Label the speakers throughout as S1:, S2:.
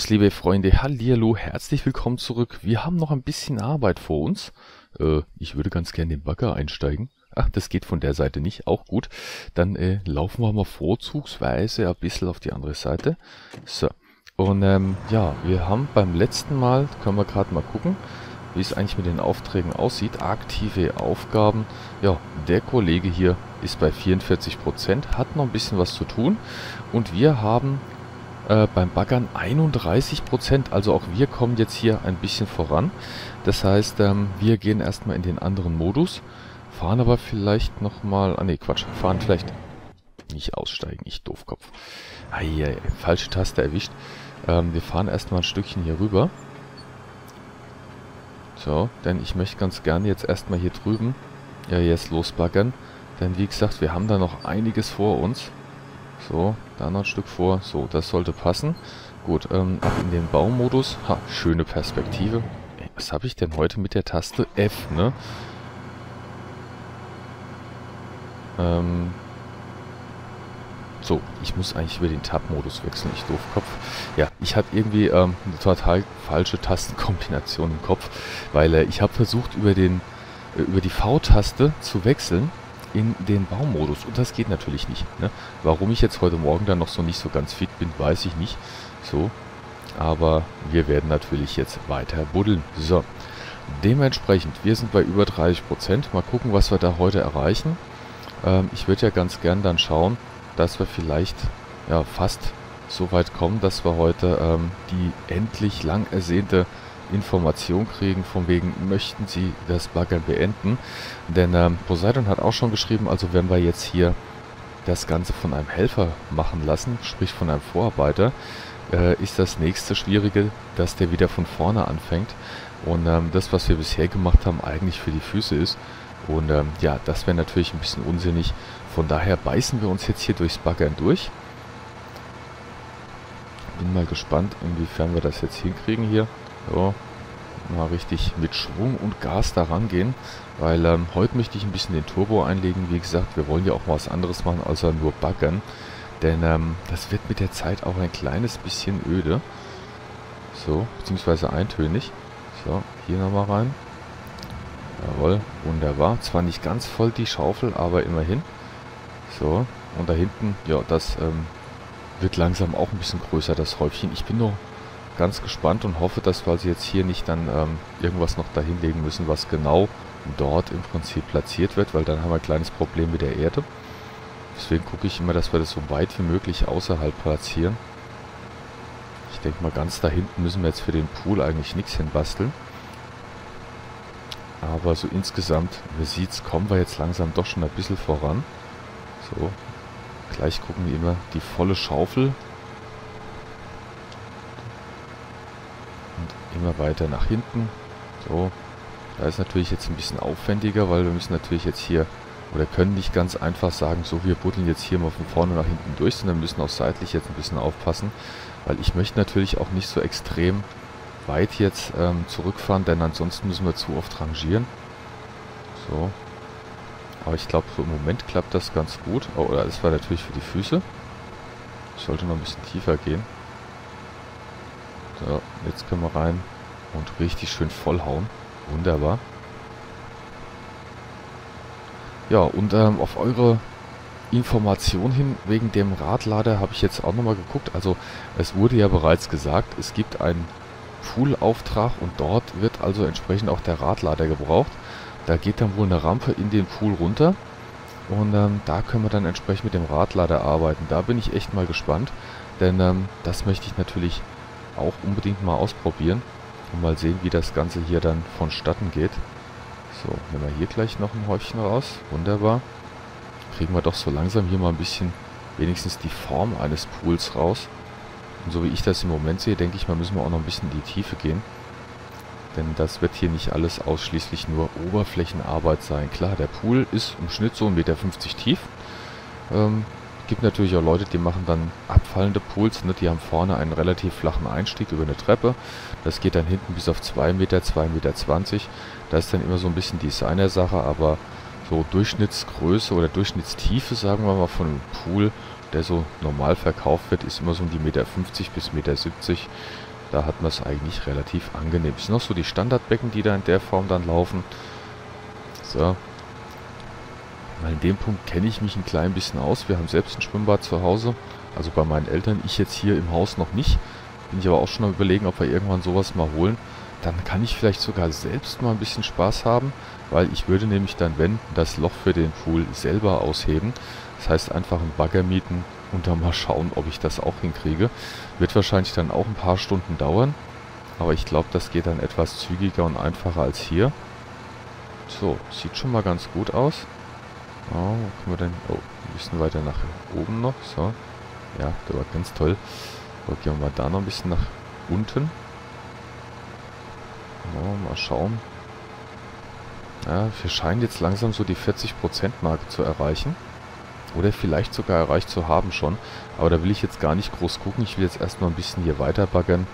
S1: Servus, liebe Freunde, hallihallo, herzlich willkommen zurück. Wir haben noch ein bisschen Arbeit vor uns. Äh, ich würde ganz gerne den Bagger einsteigen. Ach, das geht von der Seite nicht, auch gut. Dann äh, laufen wir mal vorzugsweise ein bisschen auf die andere Seite. So, und ähm, ja, wir haben beim letzten Mal, können wir gerade mal gucken, wie es eigentlich mit den Aufträgen aussieht. Aktive Aufgaben. Ja, der Kollege hier ist bei 44%, hat noch ein bisschen was zu tun. Und wir haben äh, beim Baggern 31%. Also auch wir kommen jetzt hier ein bisschen voran. Das heißt, ähm, wir gehen erstmal in den anderen Modus. Fahren aber vielleicht nochmal... Ah ne, Quatsch. Fahren vielleicht... Nicht aussteigen, ich Doofkopf. Eieiei, falsche Taste erwischt. Ähm, wir fahren erstmal ein Stückchen hier rüber. So, denn ich möchte ganz gerne jetzt erstmal hier drüben ja jetzt losbaggern. Denn wie gesagt, wir haben da noch einiges vor uns. So, da noch ein Stück vor. So, das sollte passen. Gut, ähm, ab in den Baumodus. Ha, schöne Perspektive. Ey, was habe ich denn heute mit der Taste F, ne? Ähm, so, ich muss eigentlich über den Tab-Modus wechseln, ich Doofkopf. Ja, ich hatte irgendwie ähm, eine total falsche Tastenkombination im Kopf, weil äh, ich habe versucht, über, den, äh, über die V-Taste zu wechseln in den Baumodus. Und das geht natürlich nicht. Ne? Warum ich jetzt heute Morgen dann noch so nicht so ganz fit bin, weiß ich nicht. So, aber wir werden natürlich jetzt weiter buddeln. So, dementsprechend, wir sind bei über 30%. Mal gucken, was wir da heute erreichen. Ähm, ich würde ja ganz gern dann schauen, dass wir vielleicht ja fast so weit kommen, dass wir heute ähm, die endlich lang ersehnte Information kriegen, von wegen möchten Sie das Baggern beenden. Denn ähm, Poseidon hat auch schon geschrieben, also wenn wir jetzt hier das Ganze von einem Helfer machen lassen, sprich von einem Vorarbeiter, äh, ist das nächste Schwierige, dass der wieder von vorne anfängt und ähm, das, was wir bisher gemacht haben, eigentlich für die Füße ist. Und ähm, ja, das wäre natürlich ein bisschen unsinnig. Von daher beißen wir uns jetzt hier durchs Baggern durch. Bin mal gespannt, inwiefern wir das jetzt hinkriegen hier. So, mal richtig mit Schwung und Gas da rangehen, weil ähm, heute möchte ich ein bisschen den Turbo einlegen. Wie gesagt, wir wollen ja auch mal was anderes machen, außer nur baggern. Denn ähm, das wird mit der Zeit auch ein kleines bisschen öde. So, beziehungsweise eintönig. So, hier nochmal rein. Jawohl, wunderbar. Zwar nicht ganz voll die Schaufel, aber immerhin. So, und da hinten, ja, das ähm, wird langsam auch ein bisschen größer, das Häufchen. Ich bin nur ganz gespannt und hoffe, dass wir also jetzt hier nicht dann ähm, irgendwas noch dahinlegen müssen, was genau dort im Prinzip platziert wird, weil dann haben wir ein kleines Problem mit der Erde. Deswegen gucke ich immer, dass wir das so weit wie möglich außerhalb platzieren. Ich denke mal, ganz da hinten müssen wir jetzt für den Pool eigentlich nichts hinbasteln. Aber so insgesamt, wie sieht's, kommen wir jetzt langsam doch schon ein bisschen voran. So, gleich gucken wir immer die volle Schaufel immer weiter nach hinten. So, da ist natürlich jetzt ein bisschen aufwendiger, weil wir müssen natürlich jetzt hier, oder können nicht ganz einfach sagen, so wir buddeln jetzt hier mal von vorne nach hinten durch, sondern müssen auch seitlich jetzt ein bisschen aufpassen, weil ich möchte natürlich auch nicht so extrem weit jetzt ähm, zurückfahren, denn ansonsten müssen wir zu oft rangieren. So. Aber ich glaube, so im Moment klappt das ganz gut. Oh, oder das war natürlich für die Füße. Ich sollte noch ein bisschen tiefer gehen. So, jetzt können wir rein und richtig schön vollhauen. Wunderbar. Ja, und ähm, auf eure Information hin wegen dem Radlader habe ich jetzt auch nochmal geguckt. Also es wurde ja bereits gesagt, es gibt einen Pool-Auftrag und dort wird also entsprechend auch der Radlader gebraucht. Da geht dann wohl eine Rampe in den Pool runter und ähm, da können wir dann entsprechend mit dem Radlader arbeiten. Da bin ich echt mal gespannt, denn ähm, das möchte ich natürlich auch unbedingt mal ausprobieren und mal sehen, wie das Ganze hier dann vonstatten geht. So, nehmen wir hier gleich noch ein Häufchen raus. Wunderbar. Kriegen wir doch so langsam hier mal ein bisschen wenigstens die Form eines Pools raus. Und so wie ich das im Moment sehe, denke ich mal, müssen wir auch noch ein bisschen in die Tiefe gehen. Denn das wird hier nicht alles ausschließlich nur Oberflächenarbeit sein. Klar, der Pool ist im Schnitt so 1,50 Meter tief. Ähm, gibt natürlich auch Leute, die machen dann abfallende Pools. Ne? Die haben vorne einen relativ flachen Einstieg über eine Treppe. Das geht dann hinten bis auf 2 Meter, 2,20 Meter. Das ist dann immer so ein bisschen Designer-Sache, aber so Durchschnittsgröße oder Durchschnittstiefe, sagen wir mal, von einem Pool, der so normal verkauft wird, ist immer so um die Meter 50 bis Meter 70. Da hat man es eigentlich relativ angenehm. Das sind noch so die Standardbecken, die da in der Form dann laufen. So. Weil in dem Punkt kenne ich mich ein klein bisschen aus. Wir haben selbst ein Schwimmbad zu Hause. Also bei meinen Eltern. Ich jetzt hier im Haus noch nicht. Bin ich aber auch schon am überlegen, ob wir irgendwann sowas mal holen. Dann kann ich vielleicht sogar selbst mal ein bisschen Spaß haben. Weil ich würde nämlich dann, wenn, das Loch für den Pool selber ausheben. Das heißt einfach einen Bagger mieten und dann mal schauen, ob ich das auch hinkriege. Wird wahrscheinlich dann auch ein paar Stunden dauern. Aber ich glaube, das geht dann etwas zügiger und einfacher als hier. So, sieht schon mal ganz gut aus. Oh, wo können wir denn... Oh, ein bisschen weiter nach oben noch. So. Ja, der war ganz toll. So, gehen wir mal da noch ein bisschen nach unten. Oh, mal schauen. Ja, wir scheinen jetzt langsam so die 40%-Marke zu erreichen. Oder vielleicht sogar erreicht zu haben schon. Aber da will ich jetzt gar nicht groß gucken. Ich will jetzt erstmal ein bisschen hier weiter baggern,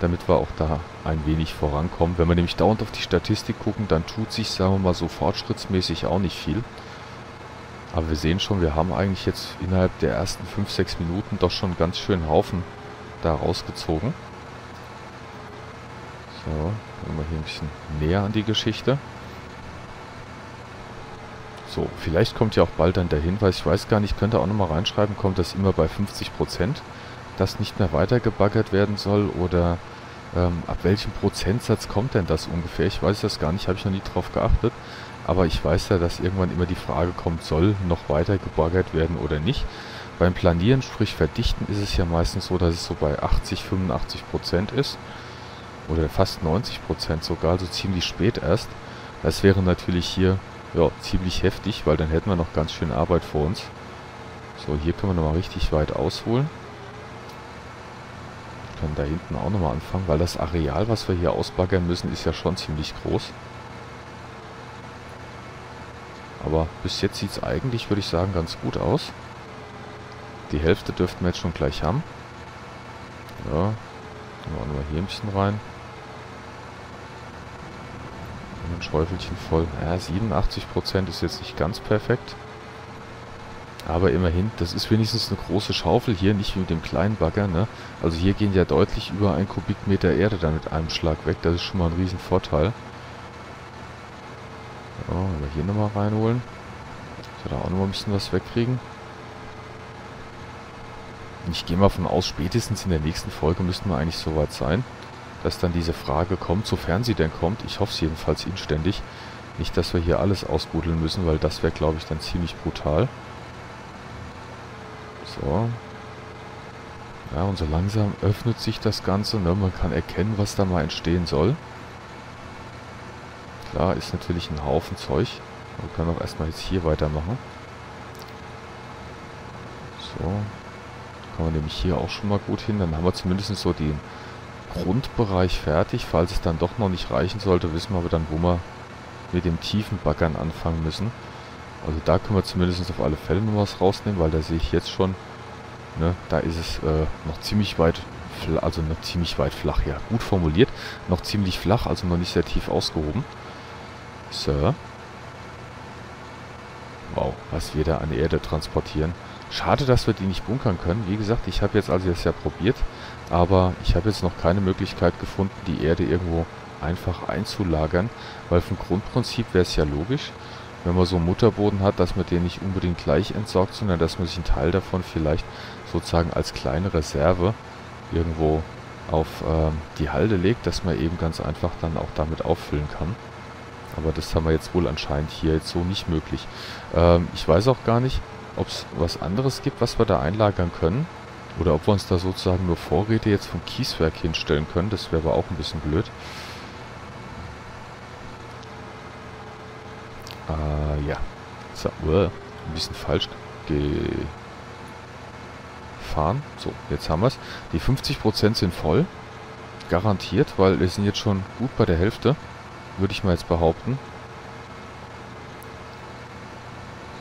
S1: damit wir auch da ein wenig vorankommen. Wenn wir nämlich dauernd auf die Statistik gucken, dann tut sich, sagen wir mal so, fortschrittsmäßig auch nicht viel. Aber wir sehen schon, wir haben eigentlich jetzt innerhalb der ersten 5-6 Minuten doch schon ganz schönen Haufen da rausgezogen. So, gehen wir hier ein bisschen näher an die Geschichte. So, vielleicht kommt ja auch bald dann der Hinweis, ich weiß gar nicht, könnte auch nochmal reinschreiben, kommt das immer bei 50%, dass nicht mehr weiter gebaggert werden soll oder ähm, ab welchem Prozentsatz kommt denn das ungefähr? Ich weiß das gar nicht, habe ich noch nie drauf geachtet. Aber ich weiß ja, dass irgendwann immer die Frage kommt, soll noch weiter gebaggert werden oder nicht. Beim Planieren, sprich Verdichten, ist es ja meistens so, dass es so bei 80, 85% ist. Oder fast 90% sogar, also ziemlich spät erst. Das wäre natürlich hier ja, ziemlich heftig, weil dann hätten wir noch ganz schön Arbeit vor uns. So, hier können wir nochmal richtig weit ausholen. Können da hinten auch nochmal anfangen, weil das Areal, was wir hier ausbaggern müssen, ist ja schon ziemlich groß. Aber bis jetzt sieht es eigentlich, würde ich sagen, ganz gut aus. Die Hälfte dürften wir jetzt schon gleich haben. Ja, machen wir hier ein bisschen rein ein Schäufelchen voll. Ja, 87% ist jetzt nicht ganz perfekt. Aber immerhin, das ist wenigstens eine große Schaufel hier, nicht wie mit dem kleinen Bagger, ne? Also hier gehen ja deutlich über ein Kubikmeter Erde dann mit einem Schlag weg. Das ist schon mal ein riesen Vorteil. So, wenn wir hier nochmal reinholen. Wir da auch nochmal ein bisschen was wegkriegen. Ich gehe mal von aus, spätestens in der nächsten Folge müssten wir eigentlich soweit sein dass dann diese Frage kommt, sofern sie denn kommt. Ich hoffe es jedenfalls inständig. Nicht, dass wir hier alles ausbuddeln müssen, weil das wäre, glaube ich, dann ziemlich brutal. So. Ja, und so langsam öffnet sich das Ganze. Ne? Man kann erkennen, was da mal entstehen soll. Klar, ist natürlich ein Haufen Zeug. Wir können auch erstmal jetzt hier weitermachen. So. Kommen wir nämlich hier auch schon mal gut hin. Dann haben wir zumindest so den Grundbereich fertig. Falls es dann doch noch nicht reichen sollte, wissen wir aber dann, wo wir mit dem tiefen Baggern anfangen müssen. Also da können wir zumindest auf alle Fälle noch was rausnehmen, weil da sehe ich jetzt schon, ne, da ist es äh, noch ziemlich weit, also noch ziemlich weit flach, ja, gut formuliert, noch ziemlich flach, also noch nicht sehr tief ausgehoben. So. Wow, was wir da an Erde transportieren. Schade, dass wir die nicht bunkern können. Wie gesagt, ich habe jetzt also das ja probiert, aber ich habe jetzt noch keine Möglichkeit gefunden, die Erde irgendwo einfach einzulagern, weil vom Grundprinzip wäre es ja logisch, wenn man so einen Mutterboden hat, dass man den nicht unbedingt gleich entsorgt, sondern dass man sich einen Teil davon vielleicht sozusagen als kleine Reserve irgendwo auf ähm, die Halde legt, dass man eben ganz einfach dann auch damit auffüllen kann. Aber das haben wir jetzt wohl anscheinend hier jetzt so nicht möglich. Ähm, ich weiß auch gar nicht, ob es was anderes gibt, was wir da einlagern können. Oder ob wir uns da sozusagen nur Vorräte jetzt vom Kieswerk hinstellen können. Das wäre aber auch ein bisschen blöd. Äh, ja. So, uh, ein bisschen falsch gefahren. So, jetzt haben wir es. Die 50% sind voll. Garantiert, weil wir sind jetzt schon gut bei der Hälfte. Würde ich mal jetzt behaupten.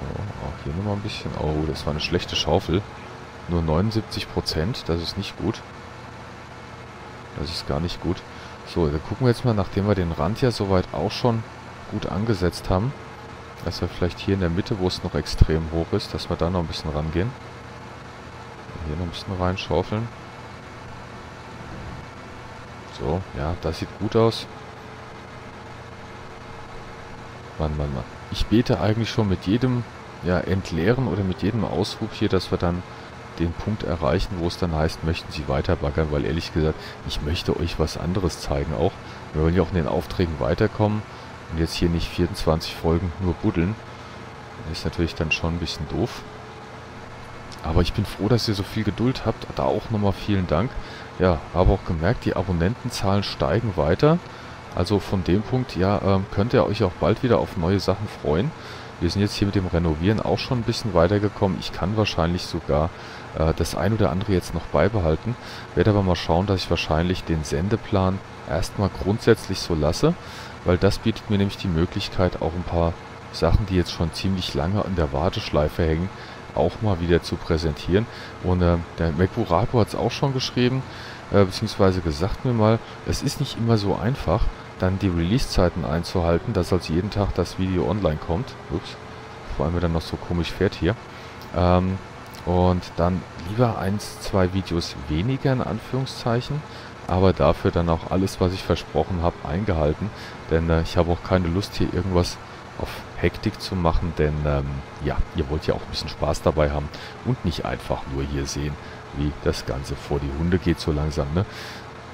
S1: So, auch hier nochmal ein bisschen. Oh, das war eine schlechte Schaufel. Nur 79%, das ist nicht gut. Das ist gar nicht gut. So, dann gucken wir jetzt mal, nachdem wir den Rand ja soweit auch schon gut angesetzt haben, dass wir vielleicht hier in der Mitte, wo es noch extrem hoch ist, dass wir da noch ein bisschen rangehen. Hier noch ein bisschen reinschaufeln. So, ja, das sieht gut aus. Mann, Mann, Mann. Ich bete eigentlich schon mit jedem ja, Entleeren oder mit jedem Aushub hier, dass wir dann den Punkt erreichen, wo es dann heißt, möchten Sie weiter baggern, weil ehrlich gesagt, ich möchte euch was anderes zeigen auch. Wir wollen ja auch in den Aufträgen weiterkommen und jetzt hier nicht 24 Folgen nur buddeln. Ist natürlich dann schon ein bisschen doof. Aber ich bin froh, dass ihr so viel Geduld habt. Da auch nochmal vielen Dank. Ja, habe auch gemerkt, die Abonnentenzahlen steigen weiter. Also von dem Punkt, ja, ähm, könnt ihr euch auch bald wieder auf neue Sachen freuen. Wir sind jetzt hier mit dem Renovieren auch schon ein bisschen weitergekommen. Ich kann wahrscheinlich sogar äh, das ein oder andere jetzt noch beibehalten. Werde aber mal schauen, dass ich wahrscheinlich den Sendeplan erstmal grundsätzlich so lasse, weil das bietet mir nämlich die Möglichkeit, auch ein paar Sachen, die jetzt schon ziemlich lange in der Warteschleife hängen, auch mal wieder zu präsentieren. Und äh, der MacBuraco hat es auch schon geschrieben, äh, beziehungsweise gesagt mir mal, es ist nicht immer so einfach, dann die Release-Zeiten einzuhalten, dass als jeden Tag das Video online kommt. Ups, vor allem, wenn er noch so komisch fährt hier. Ähm, und dann lieber eins, zwei Videos weniger in Anführungszeichen, aber dafür dann auch alles, was ich versprochen habe, eingehalten. Denn äh, ich habe auch keine Lust, hier irgendwas auf Hektik zu machen, denn ähm, ja, ihr wollt ja auch ein bisschen Spaß dabei haben und nicht einfach nur hier sehen, wie das Ganze vor die Hunde geht so langsam, ne?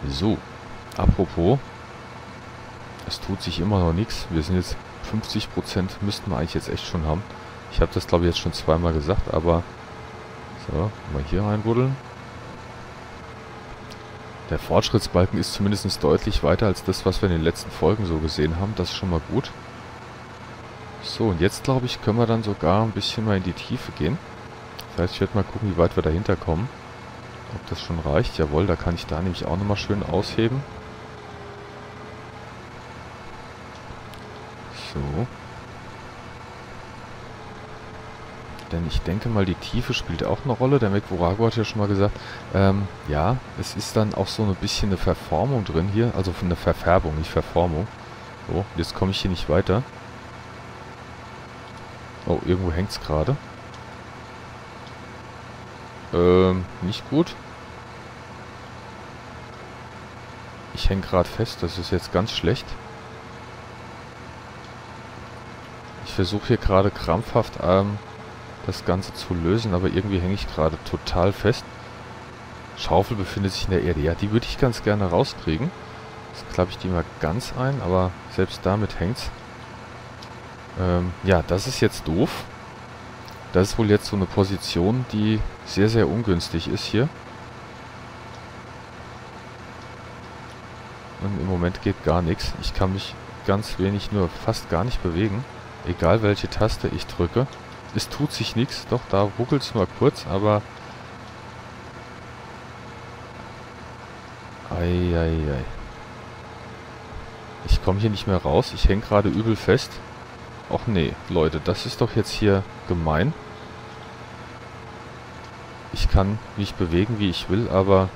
S1: So, apropos, es tut sich immer noch nichts. Wir sind jetzt 50% müssten wir eigentlich jetzt echt schon haben. Ich habe das glaube ich jetzt schon zweimal gesagt, aber so, mal hier reinbuddeln. Der Fortschrittsbalken ist zumindest deutlich weiter als das, was wir in den letzten Folgen so gesehen haben. Das ist schon mal gut. So, und jetzt glaube ich, können wir dann sogar ein bisschen mal in die Tiefe gehen. Das heißt, ich werde mal gucken, wie weit wir dahinter kommen. Ob das schon reicht. Jawohl, da kann ich da nämlich auch nochmal schön ausheben. So. Denn ich denke mal, die Tiefe spielt auch eine Rolle. Der McVorago hat ja schon mal gesagt, ähm, ja, es ist dann auch so ein bisschen eine Verformung drin hier. Also von der Verfärbung, nicht Verformung. So, jetzt komme ich hier nicht weiter. Oh, irgendwo hängt es gerade. Ähm, nicht gut. Ich hänge gerade fest, das ist jetzt ganz schlecht. Ich versuche hier gerade krampfhaft ähm, das Ganze zu lösen, aber irgendwie hänge ich gerade total fest. Schaufel befindet sich in der Erde. Ja, die würde ich ganz gerne rauskriegen. Jetzt klappe ich die mal ganz ein, aber selbst damit hängt's. Ähm, ja, das ist jetzt doof. Das ist wohl jetzt so eine Position, die sehr, sehr ungünstig ist hier. Und im Moment geht gar nichts. Ich kann mich ganz wenig, nur fast gar nicht bewegen. Egal welche Taste ich drücke. Es tut sich nichts. Doch, da ruckelt es mal kurz, aber... Eieiei. Ich komme hier nicht mehr raus. Ich hänge gerade übel fest. Och nee, Leute, das ist doch jetzt hier gemein. Ich kann mich bewegen, wie ich will, aber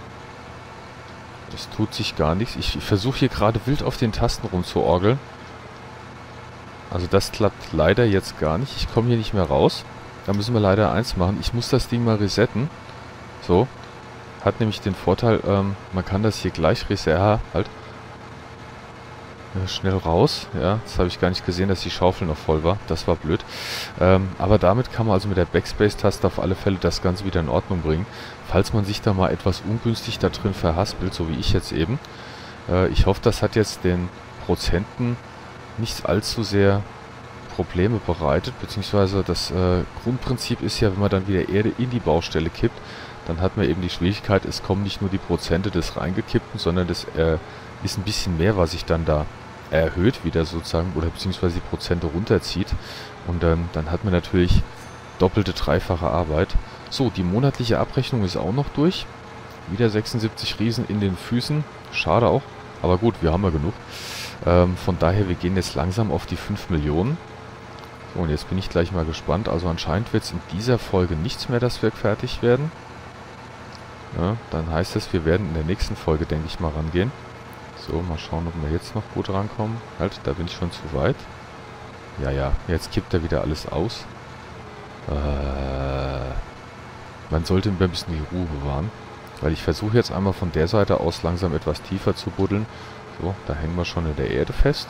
S1: es tut sich gar nichts. Ich versuche hier gerade wild auf den Tasten rumzuorgeln. Also das klappt leider jetzt gar nicht. Ich komme hier nicht mehr raus. Da müssen wir leider eins machen. Ich muss das Ding mal resetten. So. Hat nämlich den Vorteil, ähm, man kann das hier gleich resetten. Halt. Ja, schnell raus. Ja, das habe ich gar nicht gesehen, dass die Schaufel noch voll war. Das war blöd. Ähm, aber damit kann man also mit der Backspace-Taste auf alle Fälle das Ganze wieder in Ordnung bringen. Falls man sich da mal etwas ungünstig da drin verhaspelt, so wie ich jetzt eben. Äh, ich hoffe, das hat jetzt den Prozenten nicht allzu sehr Probleme bereitet, beziehungsweise das äh, Grundprinzip ist ja, wenn man dann wieder Erde in die Baustelle kippt, dann hat man eben die Schwierigkeit, es kommen nicht nur die Prozente des reingekippten, sondern das äh, ist ein bisschen mehr, was sich dann da erhöht wieder sozusagen, oder beziehungsweise die Prozente runterzieht. Und ähm, dann hat man natürlich doppelte, dreifache Arbeit. So, die monatliche Abrechnung ist auch noch durch. Wieder 76 Riesen in den Füßen. Schade auch. Aber gut, wir haben ja genug. Ähm, von daher, wir gehen jetzt langsam auf die 5 Millionen. So, und jetzt bin ich gleich mal gespannt. Also anscheinend wird es in dieser Folge nichts mehr das Werk fertig werden. Ja, dann heißt es, wir werden in der nächsten Folge, denke ich mal, rangehen. So, mal schauen, ob wir jetzt noch gut rankommen. Halt, da bin ich schon zu weit. Ja, ja, jetzt kippt er wieder alles aus. Äh, man sollte ein bisschen die Ruhe bewahren. Weil ich versuche jetzt einmal von der Seite aus langsam etwas tiefer zu buddeln. So, da hängen wir schon in der Erde fest.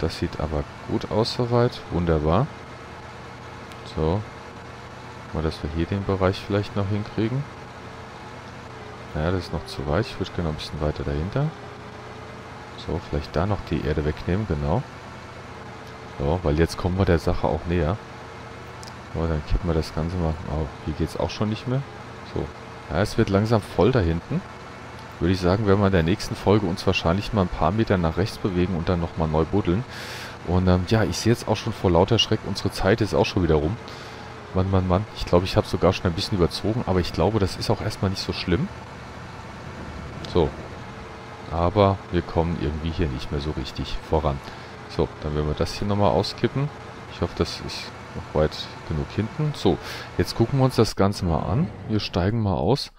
S1: Das sieht aber gut aus soweit. Wunderbar. So. Mal, dass wir hier den Bereich vielleicht noch hinkriegen. Naja, das ist noch zu weit. Ich würde gerne ein bisschen weiter dahinter. So, vielleicht da noch die Erde wegnehmen, genau. So, weil jetzt kommen wir der Sache auch näher. So, dann kippen wir das Ganze mal. Oh, hier geht es auch schon nicht mehr. So. Ja, es wird langsam voll da hinten. Würde ich sagen, werden wir in der nächsten Folge uns wahrscheinlich mal ein paar Meter nach rechts bewegen und dann nochmal neu buddeln. Und ähm, ja, ich sehe jetzt auch schon vor lauter Schreck, unsere Zeit ist auch schon wieder rum. Mann, Mann, Mann. Ich glaube, ich habe sogar schon ein bisschen überzogen, aber ich glaube, das ist auch erstmal nicht so schlimm. So. Aber wir kommen irgendwie hier nicht mehr so richtig voran. So, dann werden wir das hier nochmal auskippen. Ich hoffe, das ist noch weit genug hinten. So, jetzt gucken wir uns das Ganze mal an. Wir steigen mal aus.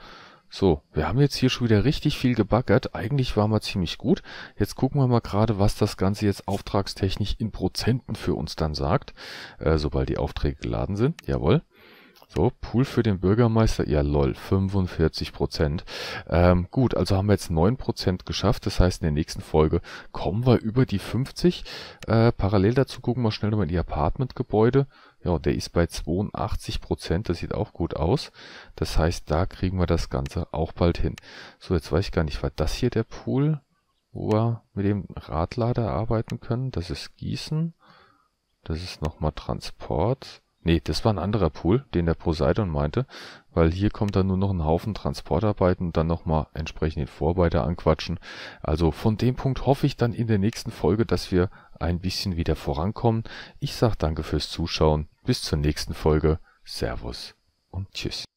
S1: So, wir haben jetzt hier schon wieder richtig viel gebaggert. Eigentlich waren wir ziemlich gut. Jetzt gucken wir mal gerade, was das Ganze jetzt auftragstechnisch in Prozenten für uns dann sagt. Äh, sobald die Aufträge geladen sind. Jawohl. So, Pool für den Bürgermeister, ja lol, 45 Prozent. Ähm, gut, also haben wir jetzt 9 Prozent geschafft. Das heißt, in der nächsten Folge kommen wir über die 50. Äh, parallel dazu gucken wir schnell nochmal in die Apartmentgebäude. Ja, der ist bei 82 Prozent. Das sieht auch gut aus. Das heißt, da kriegen wir das Ganze auch bald hin. So, jetzt weiß ich gar nicht, war das hier der Pool, wo wir mit dem Radlader arbeiten können? Das ist Gießen. Das ist nochmal Transport. Nee, das war ein anderer Pool, den der Poseidon meinte, weil hier kommt dann nur noch ein Haufen Transportarbeiten und dann nochmal entsprechend den Vorarbeiter anquatschen. Also von dem Punkt hoffe ich dann in der nächsten Folge, dass wir ein bisschen wieder vorankommen. Ich sag danke fürs Zuschauen. Bis zur nächsten Folge. Servus und tschüss.